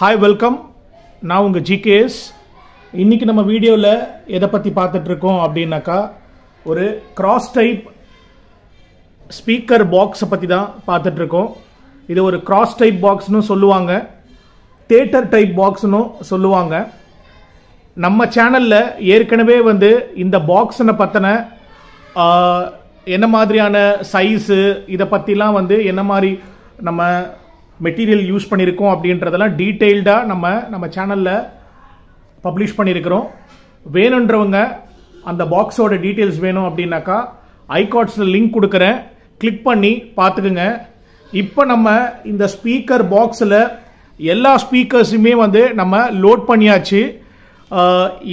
Hi welcome நான் உங்கள் GKS இன்றைக்கி நம்ம வீடியோவில் எதை பற்றி பார்த்துட்ருக்கோம் அப்படின்னாக்கா ஒரு கிராஸ் டைப் ஸ்பீக்கர் பாக்ஸை பற்றி தான் பார்த்துட்ருக்கோம் இது ஒரு கிராஸ் டைப் பாக்ஸ்னு சொல்லுவாங்க. தேட்டர் டைப் பாக்ஸ்னு சொல்லுவாங்க. நம்ம சேனலில் ஏற்கனவே வந்து இந்த பாக்ஸனை பற்றின என்ன மாதிரியான சைஸு இதை பற்றிலாம் வந்து என்ன மாதிரி நம்ம மெட்டீரியல் யூஸ் பண்ணியிருக்கோம் அப்படின்றதெல்லாம் டீட்டெயில்டாக நம்ம நம்ம சேனலில் பப்ளிஷ் பண்ணியிருக்கிறோம் வேணுன்றவங்க அந்த பாக்ஸோட டீட்டெயில்ஸ் வேணும் அப்படின்னாக்கா ஐகாட்ஸில் லிங்க் கொடுக்குறேன். கிளிக் பண்ணி பார்த்துக்குங்க. இப்போ நம்ம இந்த ஸ்பீக்கர் பாக்ஸில் எல்லா ஸ்பீக்கர்ஸுமே வந்து நம்ம லோட் பண்ணியாச்சு.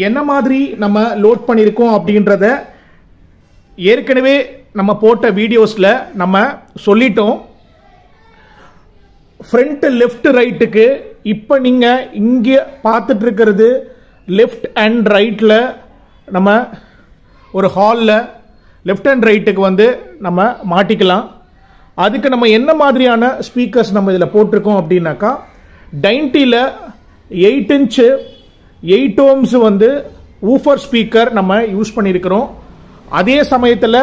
என்ன மாதிரி நம்ம லோட் பண்ணியிருக்கோம் அப்படின்றத ஏற்கனவே நம்ம போட்ட வீடியோஸில் நம்ம சொல்லிட்டோம். ஃப்ரண்ட் லெஃப்ட் ரைட்டுக்கு இப்போ நீங்கள் இங்கே பார்த்துட்டு இருக்கிறது லெஃப்ட் அண்ட் ரைட்டில் நம்ம ஒரு ஹாலில் லெஃப்ட் அண்ட் ரைட்டுக்கு வந்து நம்ம மாட்டிக்கலாம். அதுக்கு நம்ம என்ன மாதிரியான ஸ்பீக்கர்ஸ் நம்ம இதில் போட்டிருக்கோம் அப்படின்னாக்கா டைன்ட்டியில் எயிட் இன்ச்சு எயிட் ஓம்ஸ் வந்து ஊஃபர் ஸ்பீக்கர் நம்ம யூஸ் பண்ணியிருக்கிறோம். அதே சமயத்தில்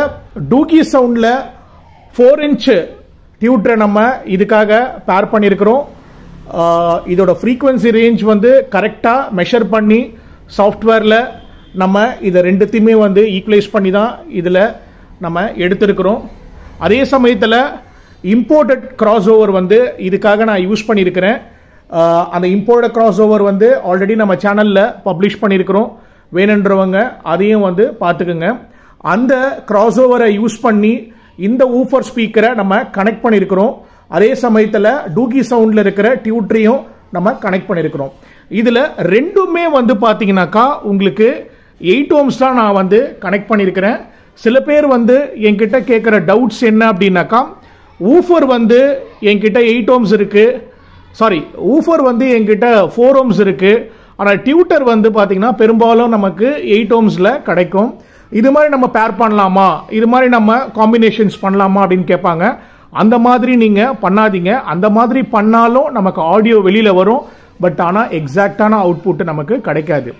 டூகி சவுண்டில் ஃபோர் இன்ச்சு டியூட்டரை நம்ம இதுக்காக பேர் பண்ணியிருக்கிறோம். இதோட ஃப்ரீக்குவென்சி ரேஞ்ச் வந்து கரெக்டாக மெஷர் பண்ணி சாஃப்ட்வேரில் நம்ம இதை ரெண்டுத்தையுமே வந்து ஈக்குவலைஸ் பண்ணி தான் இதில் நம்ம எடுத்திருக்கிறோம். அதே சமயத்தில் இம்போர்ட்டட் கிராஸ் ஓவர் வந்து இதுக்காக நான் யூஸ் பண்ணியிருக்கிறேன். அந்த இம்போர்ட்டட் கிராஸ் ஓவர் வந்து ஆல்ரெடி நம்ம சேனலில் பப்ளிஷ் பண்ணியிருக்கிறோம். வேணுன்றவங்க அதையும் வந்து பார்த்துக்குங்க. அந்த கிராஸ் ஓவரை யூஸ் பண்ணி இந்த ஊஃபர் ஸ்பீக்கரை நம்ம கனெக்ட் பண்ணியிருக்கிறோம் அதே சமயத்தில் டூகி சவுண்டில் இருக்கிற டியூட்ரியும் நம்ம கனெக்ட் பண்ணியிருக்கிறோம் இதில் ரெண்டுமே வந்து பார்த்தீங்கன்னாக்கா உங்களுக்கு எயிட் ஓம்ஸ் தான் நான் வந்து கனெக்ட் பண்ணியிருக்கிறேன் சில பேர் வந்து என்கிட்ட கேட்குற டவுட்ஸ் என்ன அப்படின்னாக்கா ஊஃபர் வந்து என்கிட்ட எயிட் ஓம்ஸ் இருக்குது சாரி ஊஃபர் வந்து என்கிட்ட ஃபோர் ஓம்ஸ் இருக்குது ஆனால் டியூட்டர் வந்து பார்த்தீங்கன்னா பெரும்பாலும் நமக்கு எயிட் ஓம்ஸில் கிடைக்கும். இது மாதிரி நம்ம பேர் பண்ணலாமா? இது மாதிரி நம்ம காம்பினேஷன்ஸ் பண்ணலாமா அப்படின்னு கேட்பாங்க. அந்த மாதிரி நீங்கள் பண்ணாதீங்க. அந்த மாதிரி பண்ணாலும் நமக்கு ஆடியோ வெளியில் வரும். பட் ஆனால் எக்ஸாக்டான அவுட்புட் நமக்கு கிடைக்காது.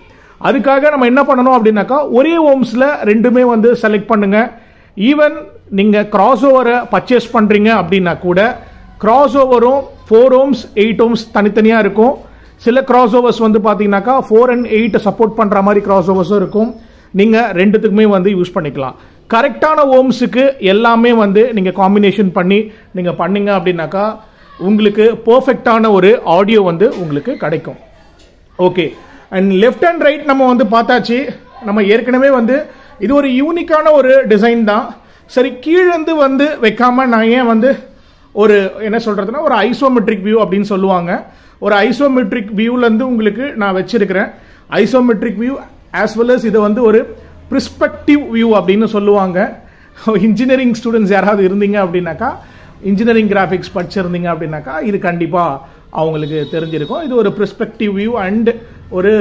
அதுக்காக நம்ம என்ன பண்ணணும் அப்படின்னாக்கா ஒரே ஓம்ஸில் ரெண்டுமே வந்து செலக்ட் பண்ணுங்கள் ஈவன் நீங்கள் கிராஸ் ஓவரை பர்ச்சேஸ் பண்ணுறீங்க அப்படின்னா கூட கிராஸ் ஓவரும் ஃபோர் ஓம்ஸ் எயிட் ஓம்ஸ் தனித்தனியாக இருக்கும். சில கிராஸ் ஓவர்ஸ் வந்து பார்த்தீங்கன்னாக்கா ஃபோர் அண்ட் எயிட்டை சப்போர்ட் பண்ணுற மாதிரி கிராஸ் ஓவர்ஸும் இருக்கும். நீங்கள் ரெண்டுத்துக்குமே வந்து யூஸ் பண்ணிக்கலாம். கரெக்டான ஓம்ஸுக்கு எல்லாமே வந்து நீங்கள் காம்பினேஷன் பண்ணி நீங்கள் பண்ணிங்க அப்படின்னாக்கா உங்களுக்கு பர்ஃபெக்டான ஒரு ஆடியோ வந்து உங்களுக்கு கிடைக்கும். Okay and left and right நம்ம வந்து பார்த்தாச்சு. நம்ம ஏற்கனவே வந்து இது ஒரு யூனிக்கான ஒரு டிசைன் தான். சரி கீழேருந்து வந்து வைக்காமல் நான் ஏன் வந்து ஒரு என்ன சொல்கிறதுனா ஒரு ஐசோமெட்ரிக் வியூ அப்படின்னு சொல்லுவாங்க. ஒரு ஐசோமெட்ரிக் வியூலேருந்து உங்களுக்கு நான் வச்சுருக்கிறேன். Isometric view as well as இதை வந்து ஒரு ப்ரிஸ்பெக்டிவ் வியூ அப்படின்னு சொல்லுவாங்க. இன்ஜினியரிங் ஸ்டூடெண்ட்ஸ் யாராவது இருந்தீங்க அப்படின்னாக்கா இன்ஜினியரிங் கிராஃபிக்ஸ் படிச்சிருந்தீங்க அப்படின்னாக்கா இது கண்டிப்பாக அவங்களுக்கு தெரிஞ்சிருக்கும். இது ஒரு ப்ரிஸ்பெக்டிவ் வியூ அண்ட் ஒரு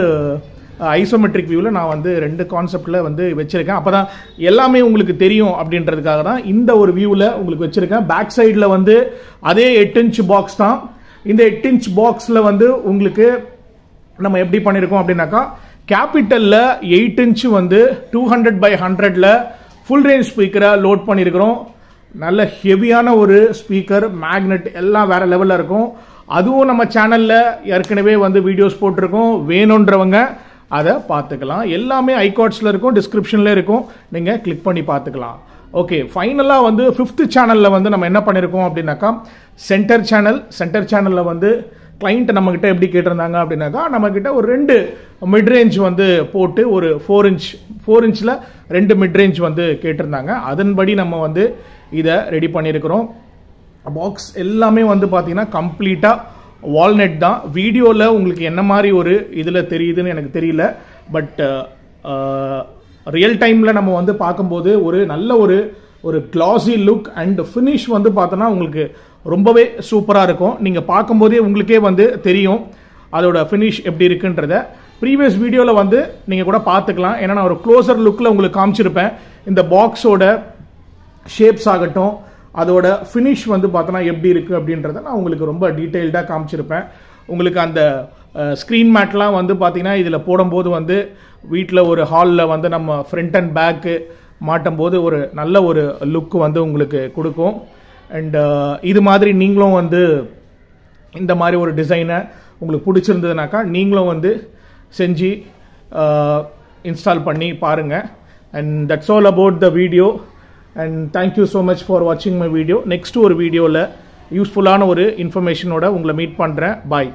ஐசோமெட்ரிக் வியூவில் நான் வந்து ரெண்டு கான்செப்டில் வந்து வச்சுருக்கேன். அப்போ தான் எல்லாமே உங்களுக்கு தெரியும் அப்படின்றதுக்காக தான் இந்த ஒரு வியூவில் உங்களுக்கு வச்சுருக்கேன். பேக் சைடில் வந்து அதே எட்டு இன்ச் பாக்ஸ் தான். இந்த எட்டு இன்ச் பாக்ஸில் வந்து உங்களுக்கு நம்ம எப்படி பண்ணியிருக்கோம் அப்படின்னாக்கா கேபிட்டலில் எயிட் இன்ச்சு வந்து டூ ஹண்ட்ரட் பை ஹண்ட்ரடில் ஃபுல் ரேஞ்ச் ஸ்பீக்கரை லோட் பண்ணியிருக்கிறோம் நல்ல ஹெவியான ஒரு ஸ்பீக்கர் மேக்னெட் எல்லாம் வேறு லெவலில் இருக்கும். அதுவும் நம்ம சேனலில் ஏற்கனவே வந்து வீடியோஸ் போட்டிருக்கோம். வேணுன்றவங்க அதை பார்த்துக்கலாம். எல்லாமே ஐகாட்ஸில் இருக்கும் டிஸ்கிரிப்ஷனில் இருக்கும். நீங்கள் கிளிக் பண்ணி பார்த்துக்கலாம். ஓகே ஃபைனலாக வந்து ஃபிஃப்த்து சேனலில் வந்து நம்ம என்ன பண்ணியிருக்கோம் அப்படின்னாக்கா சென்டர் சேனல் சென்டர் சேனலில் வந்து கிளைண்ட்டை நம்மக்கிட்ட எப்படி கேட்டிருந்தாங்க அப்படின்னாக்கா நம்மக்கிட்ட ஒரு ரெண்டு மிட்ரேஞ்ச் வந்து போட்டு ஒரு ஃபோர் இன்ச் ஃபோர் இன்ச்சில் ரெண்டு மிட்ரேஞ்ச் வந்து கேட்டிருந்தாங்க. அதன்படி நம்ம வந்து இதை ரெடி பண்ணியிருக்கிறோம். பாக்ஸ் எல்லாமே வந்து பார்த்தீங்கன்னா கம்ப்ளீட்டாக வால்நெட் தான். வீடியோவில் உங்களுக்கு என்ன மாதிரி ஒரு இதில் தெரியுதுன்னு எனக்கு தெரியல. பட் ரியல் டைமில் நம்ம வந்து பார்க்கும்போது ஒரு நல்ல ஒரு ஒரு கிளாஸி லுக் அண்ட் ஃபினிஷ் வந்து பார்த்தோன்னா உங்களுக்கு ரொம்பவே சூப்பராக இருக்கும். நீங்கள் பார்க்கும்போதே உங்களுக்கே வந்து தெரியும் அதோட ஃபினிஷ் எப்படி இருக்குன்றத. ப்ரீவியஸ் வீடியோவில் வந்து நீங்கள் கூட பார்த்துக்கலாம். ஏன்னா நான் ஒரு க்ளோசர் லுக்கில் உங்களுக்கு காமிச்சிருப்பேன். இந்த பாக்ஸோட ஷேப்ஸ் ஆகட்டும் அதோட ஃபினிஷ் வந்து பார்த்தோன்னா எப்படி இருக்குது அப்படின்றத நான் உங்களுக்கு ரொம்ப டீட்டெயில்டாக காமிச்சிருப்பேன். உங்களுக்கு அந்த ஸ்க்ரீன் மேட்லாம் வந்து பார்த்தீங்கன்னா இதில் போடும்போது வந்து வீட்டில் ஒரு ஹாலில் வந்து நம்ம ஃப்ரண்ட் அண்ட் பேக்கு மாட்டும் போது ஒரு நல்ல ஒரு லுக் வந்து உங்களுக்கு கொடுக்கும். அண்ட் uh, இது மாதிரி நீங்களும் வந்து இந்த மாதிரி ஒரு டிசைனை உங்களுக்கு பிடிச்சிருந்ததுனாக்கா நீங்களும் வந்து செஞ்சு uh, இன்ஸ்டால் பண்ணி பாருங்கள் and that's all about the video and thank you so much for வாட்சிங் மை வீடியோ நெக்ஸ்ட் ஒரு வீடியோவில் யூஸ்ஃபுல்லான ஒரு இன்ஃபர்மேஷனோட உங்களை மீட் பண்ணுறேன் பாய்